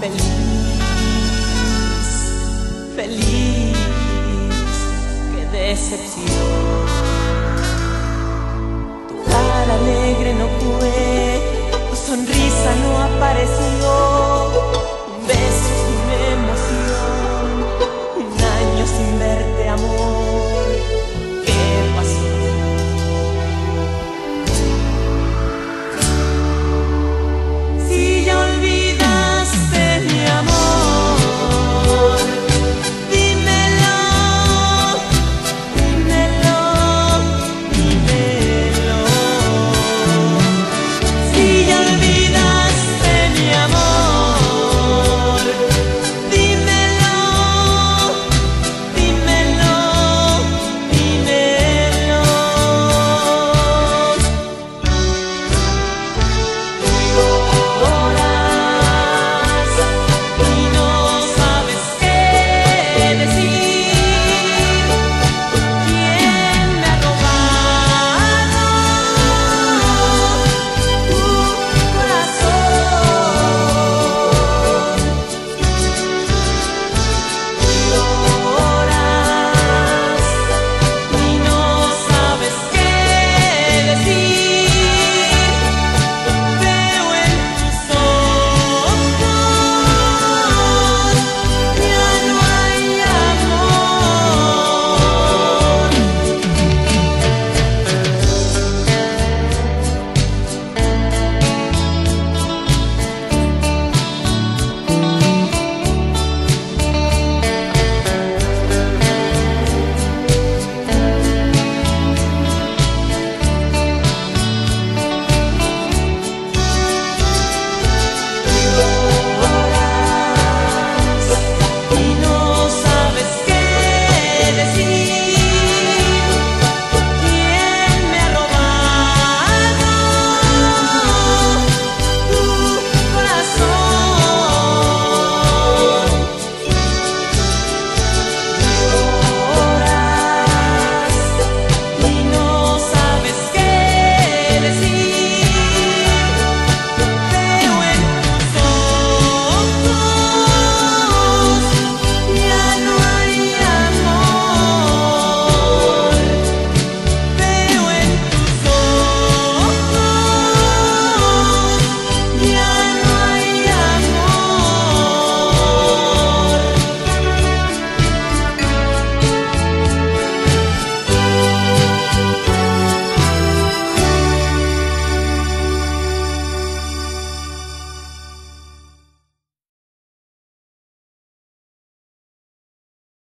feliz, feliz, qué decepción.